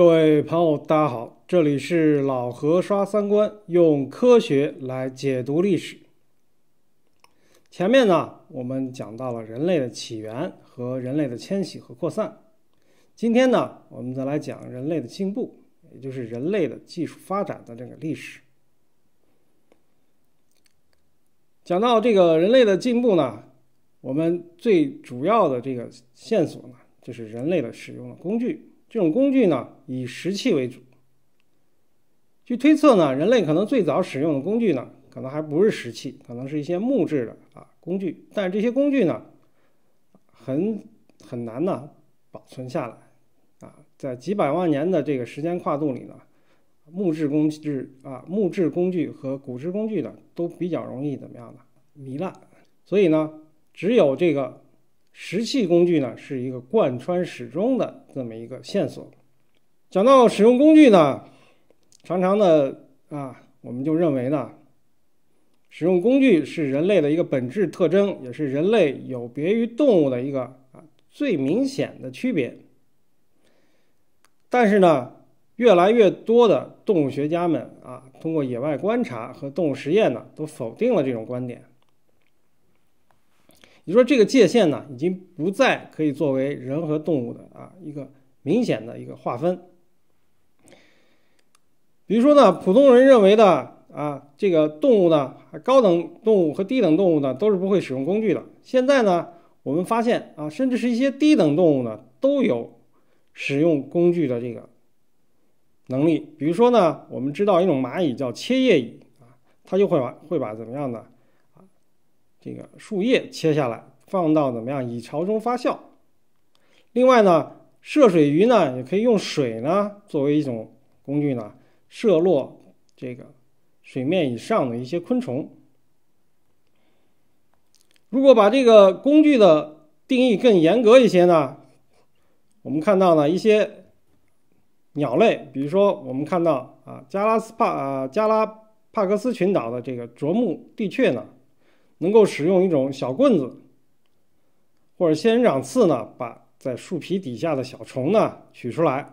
各位朋友，大家好，这里是老何刷三观，用科学来解读历史。前面呢，我们讲到了人类的起源和人类的迁徙和扩散。今天呢，我们再来讲人类的进步，也就是人类的技术发展的这个历史。讲到这个人类的进步呢，我们最主要的这个线索呢，就是人类的使用的工具。这种工具呢，以石器为主。据推测呢，人类可能最早使用的工具呢，可能还不是石器，可能是一些木质的啊工具。但是这些工具呢，很很难呢保存下来啊，在几百万年的这个时间跨度里呢，木质工具啊木质工具和骨质工具呢，都比较容易怎么样呢糜烂。所以呢，只有这个。石器工具呢，是一个贯穿始终的这么一个线索。讲到使用工具呢，常常的啊，我们就认为呢，使用工具是人类的一个本质特征，也是人类有别于动物的一个啊最明显的区别。但是呢，越来越多的动物学家们啊，通过野外观察和动物实验呢，都否定了这种观点。你说这个界限呢，已经不再可以作为人和动物的啊一个明显的一个划分。比如说呢，普通人认为的啊，这个动物呢，高等动物和低等动物呢，都是不会使用工具的。现在呢，我们发现啊，甚至是一些低等动物呢，都有使用工具的这个能力。比如说呢，我们知道一种蚂蚁叫切叶蚁啊，它就会把会把怎么样的啊。这个树叶切下来，放到怎么样蚁巢中发酵。另外呢，涉水鱼呢也可以用水呢作为一种工具呢，射落这个水面以上的一些昆虫。如果把这个工具的定义更严格一些呢，我们看到呢一些鸟类，比如说我们看到啊加拉斯帕啊加拉帕克斯群岛的这个啄木地雀呢。能够使用一种小棍子或者仙人掌刺呢，把在树皮底下的小虫呢取出来。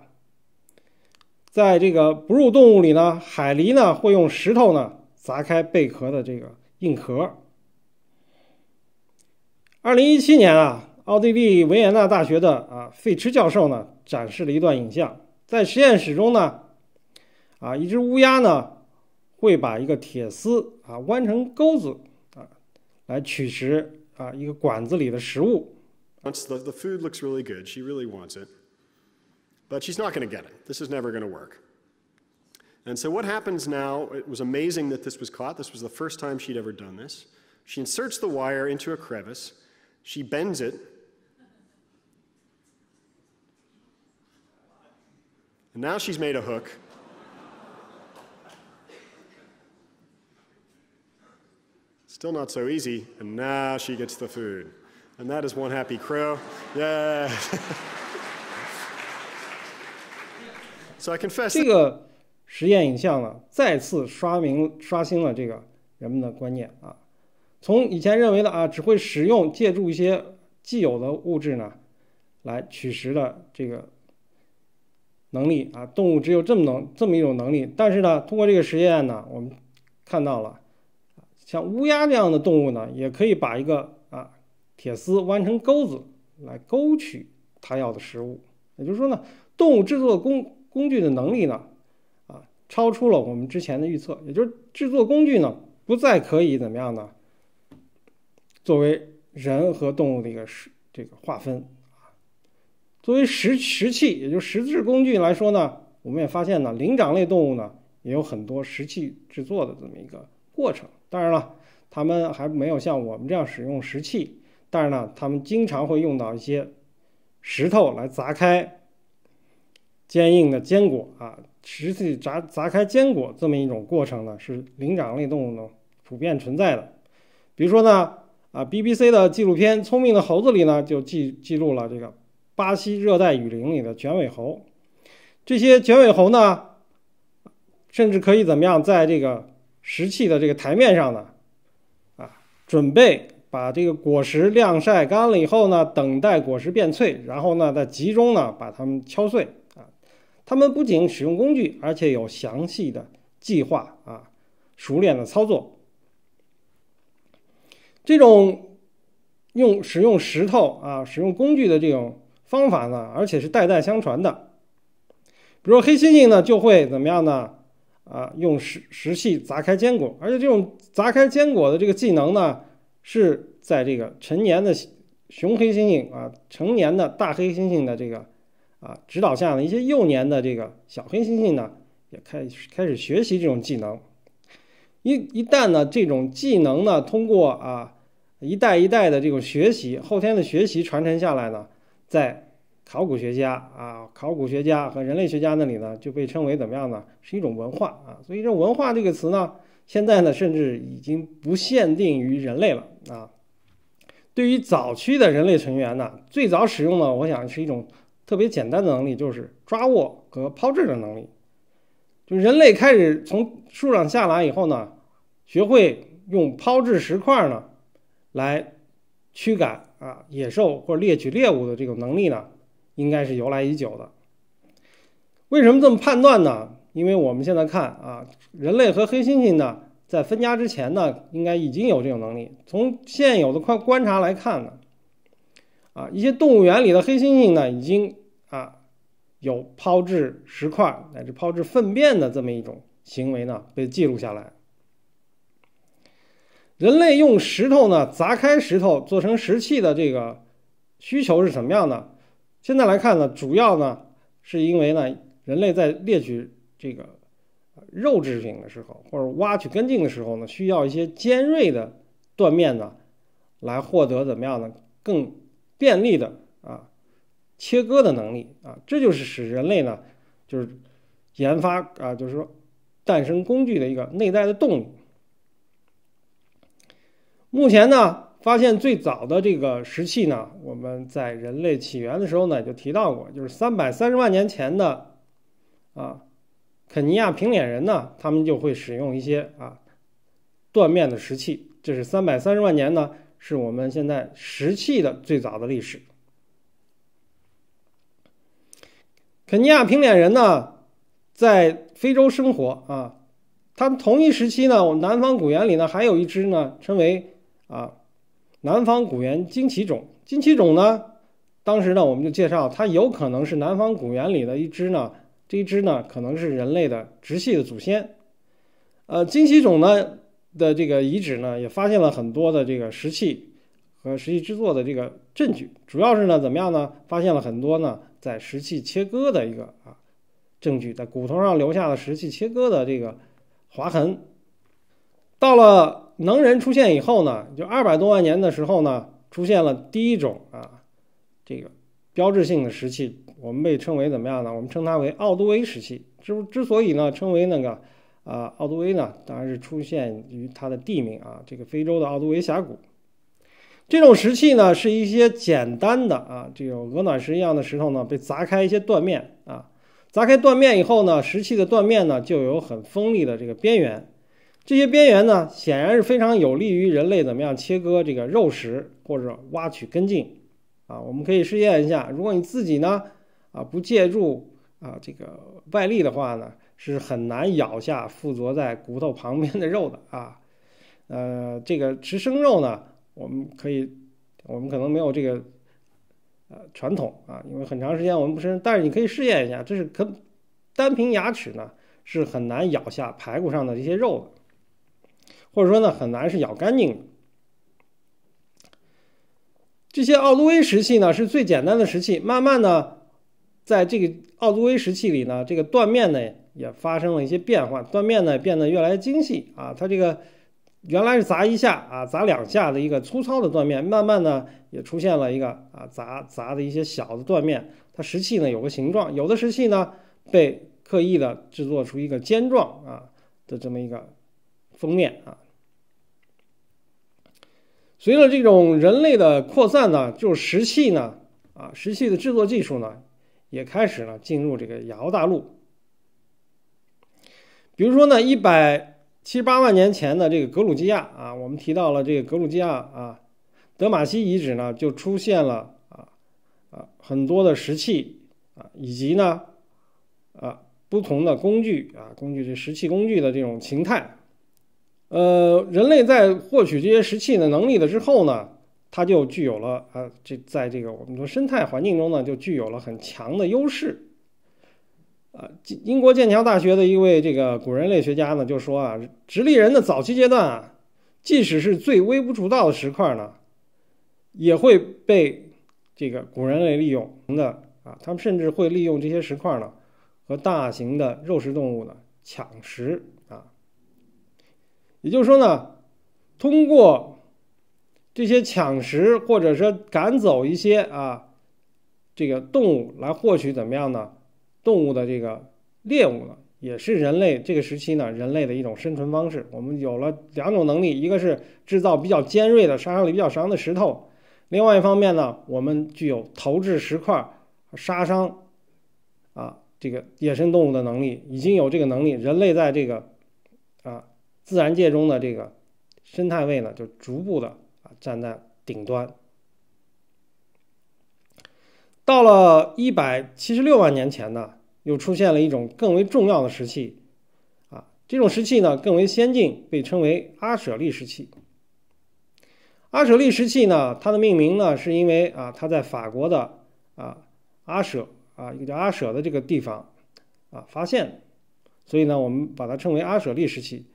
在这个哺乳动物里呢，海狸呢会用石头呢砸开贝壳的这个硬壳。二零一七年啊，奥地利维也纳大学的啊费茨教授呢展示了一段影像，在实验室中呢，啊一只乌鸦呢会把一个铁丝啊弯成钩子啊。来取食啊一个管子里的食物。Once the, the food looks really good, she really wants it, but she's not going to get it. This is never going to work. And so what happens now? It was amazing that this was caught. This was the first time she'd ever done this. She inserts the wire into a crevice. She bends it. And now she's made a hook Still not so easy, and now she gets the food. And that is one happy crow. Yeah. so I confess. 这个实验影像呢，再次刷明刷新了这个人们的观念啊。从以前认为的啊，只会使用借助一些既有的物质呢，来取食的这个能力啊，动物只有这么能这么一种能力。但是呢，通过这个实验呢，我们看到了。像乌鸦这样的动物呢，也可以把一个铁丝弯成钩子来勾取它要的食物。也就是说呢，动物制作工工具的能力呢，啊，超出了我们之前的预测。也就是制作工具呢，不再可以怎么样呢？作为人和动物的一个实这个划分啊，作为石石器，也就石制工具来说呢，我们也发现呢，灵长类动物呢，也有很多石器制作的这么一个过程。当然了，他们还没有像我们这样使用石器，但是呢，他们经常会用到一些石头来砸开坚硬的坚果啊，石器砸砸开坚果这么一种过程呢，是灵长类动物呢普遍存在的。比如说呢，啊，BBC 的纪录片《聪明的猴子》里呢，就记记录了这个巴西热带雨林里的卷尾猴。这些卷尾猴呢，甚至可以怎么样，在这个石器的这个台面上呢，啊，准备把这个果实晾晒干了以后呢，等待果实变脆，然后呢，再集中呢把它们敲碎啊。他们不仅使用工具，而且有详细的计划啊，熟练的操作。这种用使用石头啊，使用工具的这种方法呢，而且是代代相传的。比如说黑猩猩呢，就会怎么样呢？啊，用石石器砸开坚果，而且这种砸开坚果的这个技能呢，是在这个成年的雄黑猩猩啊，成年的大黑猩猩的这个啊指导下呢，一些幼年的这个小黑猩猩呢，也开开始学习这种技能。一一旦呢，这种技能呢，通过啊一代一代的这种学习，后天的学习传承下来呢，在考古学家啊，考古学家和人类学家那里呢，就被称为怎么样呢？是一种文化啊。所以这“文化”这个词呢，现在呢，甚至已经不限定于人类了啊。对于早期的人类成员呢，最早使用的，我想是一种特别简单的能力，就是抓握和抛掷的能力。就人类开始从树上下来以后呢，学会用抛掷石块呢，来驱赶啊野兽或者猎取猎物的这种能力呢。应该是由来已久的。为什么这么判断呢？因为我们现在看啊，人类和黑猩猩呢，在分家之前呢，应该已经有这种能力。从现有的观观察来看呢，啊，一些动物园里的黑猩猩呢，已经啊有抛掷石块乃至抛掷粪便的这么一种行为呢，被记录下来。人类用石头呢砸开石头做成石器的这个需求是什么样的？现在来看呢，主要呢是因为呢，人类在猎取这个肉制品的时候，或者挖取根茎的时候呢，需要一些尖锐的断面呢，来获得怎么样呢？更便利的啊切割的能力啊，这就是使人类呢，就是研发啊，就是说诞生工具的一个内在的动力。目前呢。发现最早的这个石器呢，我们在人类起源的时候呢就提到过，就是三百三十万年前的啊，肯尼亚平脸人呢，他们就会使用一些啊断面的石器。这是三百三十万年呢，是我们现在石器的最早的历史。肯尼亚平脸人呢，在非洲生活啊，他们同一时期呢，我们南方古猿里呢还有一只呢，称为啊。南方古猿金奇种，金奇种呢，当时呢我们就介绍，它有可能是南方古猿里的一只呢，这一只呢可能是人类的直系的祖先。呃，金奇种呢的这个遗址呢，也发现了很多的这个石器和石器制作的这个证据，主要是呢怎么样呢？发现了很多呢在石器切割的一个啊证据，在骨头上留下了石器切割的这个划痕。到了。能人出现以后呢，就二百多万年的时候呢，出现了第一种啊，这个标志性的石器，我们被称为怎么样呢？我们称它为奥杜威石器。之之所以呢称为那个啊奥杜威呢，当然是出现于它的地名啊，这个非洲的奥杜威峡谷。这种石器呢，是一些简单的啊这种鹅卵石一样的石头呢，被砸开一些断面啊，砸开断面以后呢，石器的断面呢就有很锋利的这个边缘。这些边缘呢，显然是非常有利于人类怎么样切割这个肉食或者挖取根茎，啊，我们可以试验一下，如果你自己呢，啊，不借助啊这个外力的话呢，是很难咬下附着在骨头旁边的肉的啊，呃，这个吃生肉呢，我们可以，我们可能没有这个呃传统啊，因为很长时间我们不吃，但是你可以试验一下，这是可单凭牙齿呢是很难咬下排骨上的这些肉的。或者说呢，很难是咬干净的。这些奥杜威石器呢，是最简单的石器。慢慢呢，在这个奥杜威石器里呢，这个断面呢也发生了一些变化，断面呢变得越来越精细啊。它这个原来是砸一下啊，砸两下的一个粗糙的断面，慢慢呢也出现了一个啊砸砸的一些小的断面。它石器呢有个形状，有的石器呢被刻意的制作出一个尖状啊的这么一个封面啊。随着这种人类的扩散呢，就是石器呢，啊，石器的制作技术呢，也开始呢进入这个亚欧大陆。比如说呢，一百七十八万年前的这个格鲁吉亚啊，我们提到了这个格鲁吉亚啊，德玛西遗址呢，就出现了啊啊很多的石器啊，以及呢啊不同的工具啊工具这石器工具的这种形态。呃，人类在获取这些石器的能力了之后呢，它就具有了啊这在这个我们说生态环境中呢，就具有了很强的优势。啊，英国剑桥大学的一位这个古人类学家呢就说啊，直立人的早期阶段啊，即使是最微不足道的石块呢，也会被这个古人类利用的啊，他们甚至会利用这些石块呢，和大型的肉食动物呢抢食啊。也就是说呢，通过这些抢食或者说赶走一些啊这个动物来获取怎么样呢？动物的这个猎物呢，也是人类这个时期呢人类的一种生存方式。我们有了两种能力，一个是制造比较尖锐的、杀伤力比较强的石头；另外一方面呢，我们具有投掷石块、杀伤啊这个野生动物的能力。已经有这个能力，人类在这个啊自然界中的这个生态位呢，就逐步的站在顶端。到了一百七十六万年前呢。又出现了一种更为重要的石器，啊，这种石器呢更为先进，被称为阿舍利石器。阿舍利石器呢，它的命名呢是因为啊，它在法国的啊阿舍啊一个叫阿舍的这个地方啊发现，所以呢我们把它称为阿舍利石器。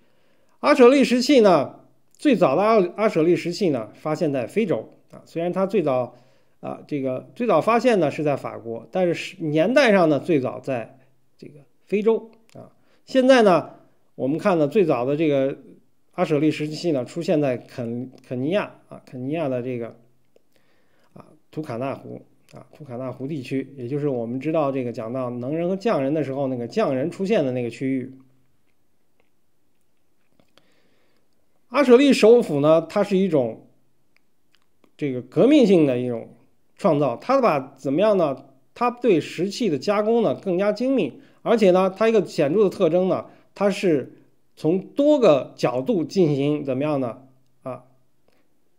阿舍利石器呢，最早的阿阿舍利石器呢发现在非洲啊，虽然它最早。啊，这个最早发现呢是在法国，但是年代上呢最早在这个非洲啊。现在呢，我们看呢最早的这个阿舍利石器呢出现在肯肯尼亚啊，肯尼亚的这个啊图卡纳湖啊图卡纳湖地区，也就是我们知道这个讲到能人和匠人的时候，那个匠人出现的那个区域。阿舍利首府呢，它是一种这个革命性的一种。创造它把怎么样呢？它对石器的加工呢更加精密，而且呢，它一个显著的特征呢，它是从多个角度进行怎么样呢？啊，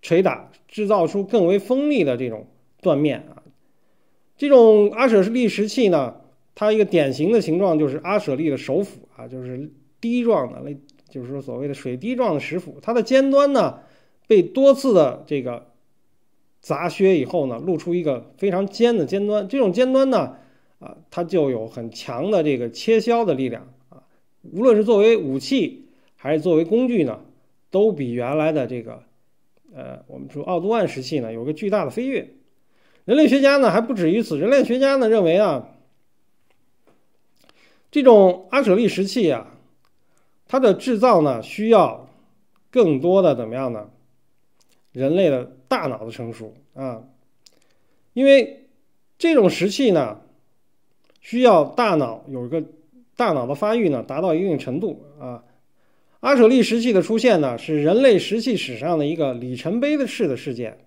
捶打，制造出更为锋利的这种断面啊。这种阿舍利石器呢，它一个典型的形状就是阿舍利的首府啊，就是滴状的，那就是说所谓的水滴状的石斧，它的尖端呢被多次的这个。砸削以后呢，露出一个非常尖的尖端。这种尖端呢，啊，它就有很强的这个切削的力量啊。无论是作为武器还是作为工具呢，都比原来的这个，呃，我们说奥杜万石器呢，有个巨大的飞跃。人类学家呢还不止于此，人类学家呢认为啊，这种阿舍利石器啊，它的制造呢需要更多的怎么样呢？人类的。大脑的成熟啊，因为这种石器呢，需要大脑有一个大脑的发育呢，达到一定程度啊。阿舍利石器的出现呢，是人类石器史上的一个里程碑的式的事件。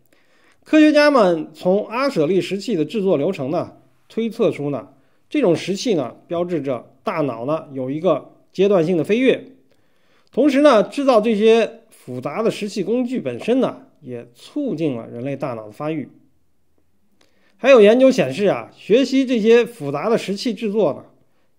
科学家们从阿舍利石器的制作流程呢，推测出呢，这种石器呢，标志着大脑呢有一个阶段性的飞跃。同时呢，制造这些复杂的石器工具本身呢。也促进了人类大脑的发育。还有研究显示啊，学习这些复杂的石器制作呢，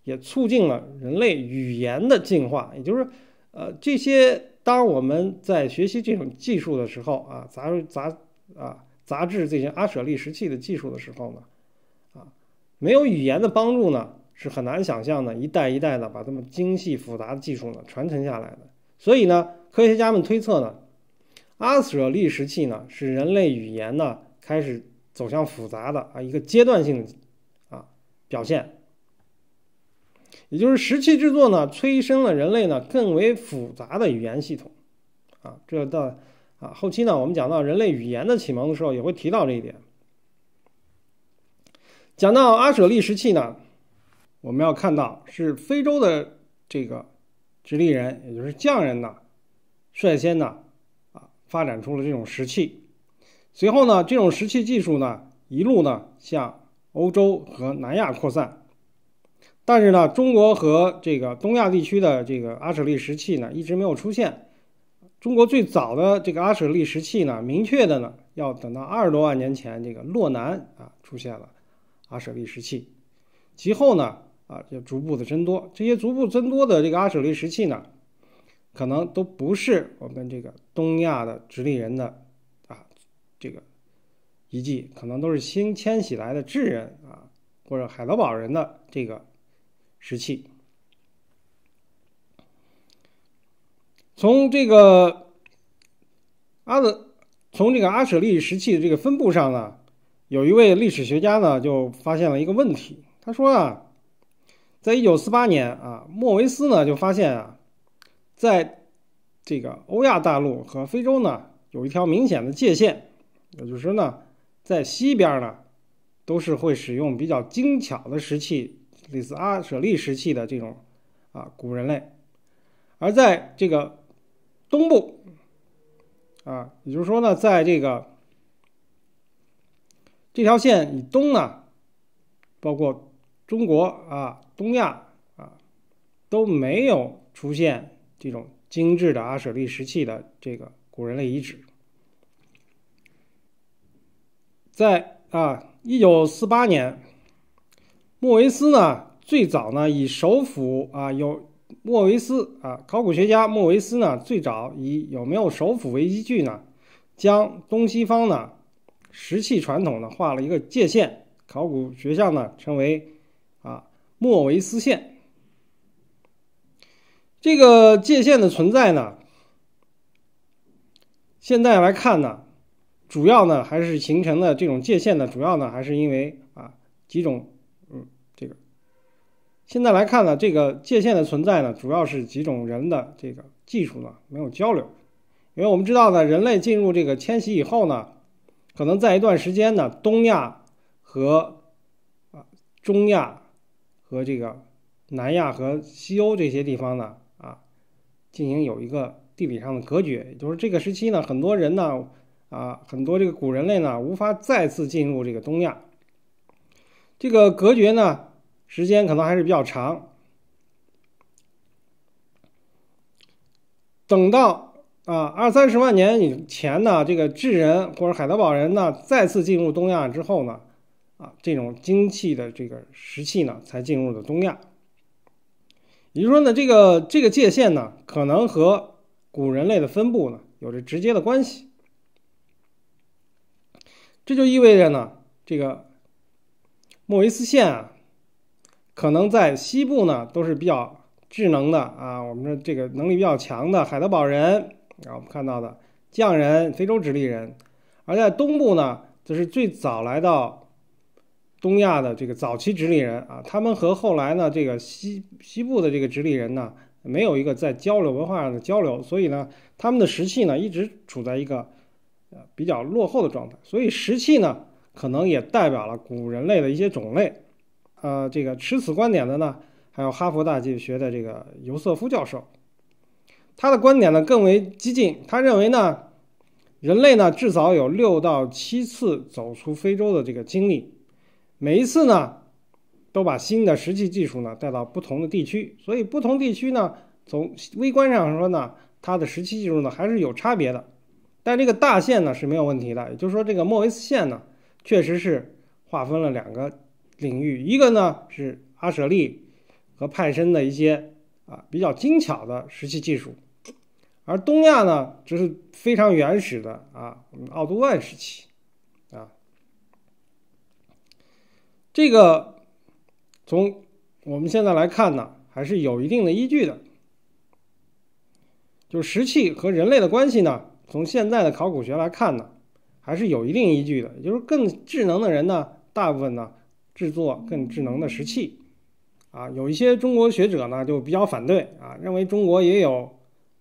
也促进了人类语言的进化。也就是，呃，这些当我们在学习这种技术的时候啊，杂杂啊杂志这些阿舍利石器的技术的时候呢，啊，没有语言的帮助呢，是很难想象的，一代一代的把这么精细复杂的技术呢传承下来的。所以呢，科学家们推测呢。阿舍利石器呢，是人类语言呢开始走向复杂的啊一个阶段性的啊表现，也就是石器制作呢催生了人类呢更为复杂的语言系统啊。这到啊后期呢，我们讲到人类语言的启蒙的时候，也会提到这一点。讲到阿舍利石器呢，我们要看到是非洲的这个直立人，也就是匠人呢，率先呢。啊发展出了这种石器，随后呢，这种石器技术呢，一路呢向欧洲和南亚扩散。但是呢，中国和这个东亚地区的这个阿舍利石器呢，一直没有出现。中国最早的这个阿舍利石器呢，明确的呢，要等到二十多万年前，这个洛南啊出现了阿舍利石器。其后呢，啊，就逐步的增多。这些逐步增多的这个阿舍利石器呢，可能都不是我们这个东亚的直立人的啊这个遗迹，可能都是新迁徙来的智人啊或者海德堡人的这个石器。从这个阿的从这个阿舍利石器的这个分布上呢，有一位历史学家呢就发现了一个问题。他说啊，在一九四八年啊，莫维斯呢就发现啊，在这个欧亚大陆和非洲呢有一条明显的界限，也就是说呢，在西边呢都是会使用比较精巧的石器，类似阿舍利石器的这种啊古人类，而在这个东部，啊，也就是说呢，在这个这条线以东呢，包括中国啊、东亚啊，都没有出现这种精致的阿舍利石器的这个古人类遗址。在啊，一九四八年，莫维斯呢，最早呢以首府啊有。莫维斯啊，考古学家莫维斯呢，最早以有没有首府为依据呢，将东西方呢石器传统呢画了一个界限，考古学上呢称为莫维斯线。这个界限的存在呢，现在来看呢，主要呢还是形成的这种界限呢，主要呢还是因为啊几种嗯这个。现在来看呢，这个界限的存在呢，主要是几种人的这个技术呢没有交流，因为我们知道呢，人类进入这个迁徙以后呢，可能在一段时间呢，东亚和啊中亚和这个南亚和西欧这些地方呢啊进行有一个地理上的隔绝，也就是这个时期呢，很多人呢啊很多这个古人类呢无法再次进入这个东亚，这个隔绝呢。时间可能还是比较长，等到啊二三十万年以前呢，这个智人或者海德堡人呢再次进入东亚之后呢，啊这种精器的这个石器呢才进入了东亚。也就是说呢，这个这个界限呢，可能和古人类的分布呢有着直接的关系。这就意味着呢，这个莫维斯线啊。可能在西部呢，都是比较智能的啊，我们的这个能力比较强的海德堡人啊，我们看到的匠人、非洲直立人；而在东部呢，则是最早来到东亚的这个早期直立人啊，他们和后来呢这个西西部的这个直立人呢，没有一个在交流文化上的交流，所以呢，他们的石器呢一直处在一个呃比较落后的状态，所以石器呢，可能也代表了古人类的一些种类。呃，这个持此观点的呢，还有哈佛大学的这个尤瑟夫教授，他的观点呢更为激进。他认为呢，人类呢至少有六到七次走出非洲的这个经历，每一次呢都把新的石器技术呢带到不同的地区。所以不同地区呢，从微观上说呢，它的石器技术呢还是有差别的。但这个大线呢是没有问题的，也就是说，这个莫维斯线呢确实是划分了两个。领域一个呢是阿舍利和派森的一些啊比较精巧的石器技术，而东亚呢则是非常原始的啊奥杜万时期啊，这个从我们现在来看呢还是有一定的依据的，就石器和人类的关系呢，从现在的考古学来看呢还是有一定依据的，就是更智能的人呢大部分呢。制作更智能的石器，啊，有一些中国学者呢就比较反对啊，认为中国也有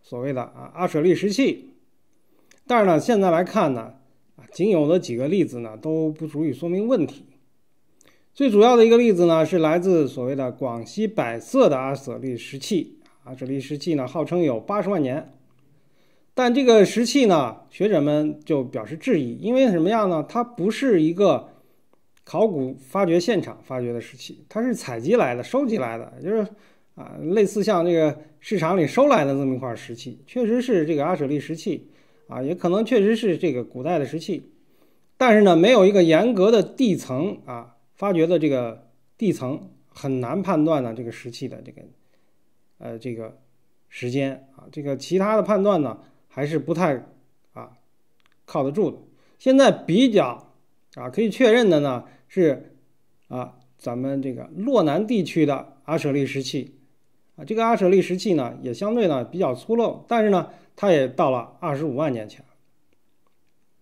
所谓的啊阿舍利石器，但是呢，现在来看呢，啊，仅有的几个例子呢都不足以说明问题。最主要的一个例子呢是来自所谓的广西百色的阿舍利石器，阿舍利石器呢号称有八十万年，但这个石器呢，学者们就表示质疑，因为什么样呢？它不是一个。考古发掘现场发掘的石器，它是采集来的、收集来的，就是啊，类似像这个市场里收来的这么一块石器，确实是这个阿舍利石器啊，也可能确实是这个古代的石器，但是呢，没有一个严格的地层啊发掘的这个地层很难判断呢这个石器的这个呃这个时间啊，这个其他的判断呢还是不太啊靠得住的。现在比较啊可以确认的呢是啊咱们这个洛南地区的阿舍利石器啊，这个阿舍利石器呢也相对呢比较粗陋，但是呢它也到了二十五万年前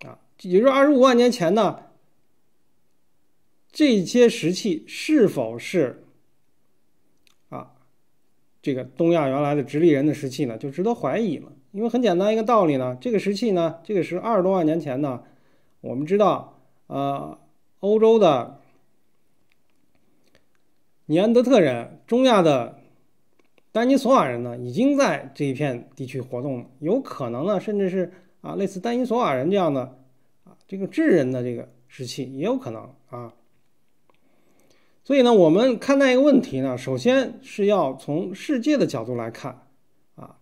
啊，也就是二十五万年前呢。这些石器是否是啊这个东亚原来的直立人的石器呢？就值得怀疑了。因为很简单一个道理呢，这个石器呢，这个是二十多万年前呢，我们知道，呃，欧洲的尼安德特人、中亚的丹尼索瓦人呢，已经在这一片地区活动了。有可能呢，甚至是啊类似丹尼索瓦人这样的啊这个智人的这个石器也有可能啊。所以呢，我们看待一个问题呢，首先是要从世界的角度来看，啊，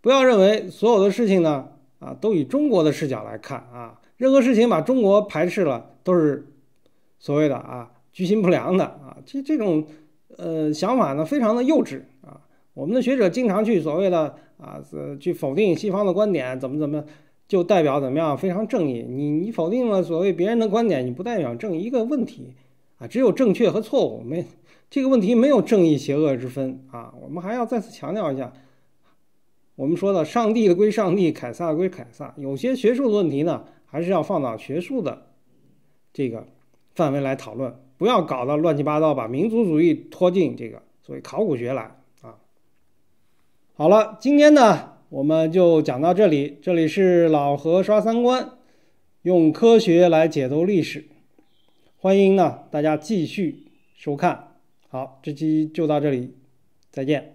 不要认为所有的事情呢，啊，都以中国的视角来看啊，任何事情把中国排斥了，都是所谓的啊居心不良的啊，其实这种呃想法呢，非常的幼稚啊。我们的学者经常去所谓的啊，去否定西方的观点，怎么怎么就代表怎么样非常正义？你你否定了所谓别人的观点，你不代表正。一个问题。只有正确和错误，没这个问题没有正义邪恶之分啊。我们还要再次强调一下，我们说的上帝的归上帝，凯撒归凯撒。有些学术的问题呢，还是要放到学术的这个范围来讨论，不要搞得乱七八糟，把民族主义拖进这个所谓考古学来啊。好了，今天呢，我们就讲到这里。这里是老何刷三观，用科学来解读历史。欢迎呢，大家继续收看。好，这期就到这里，再见。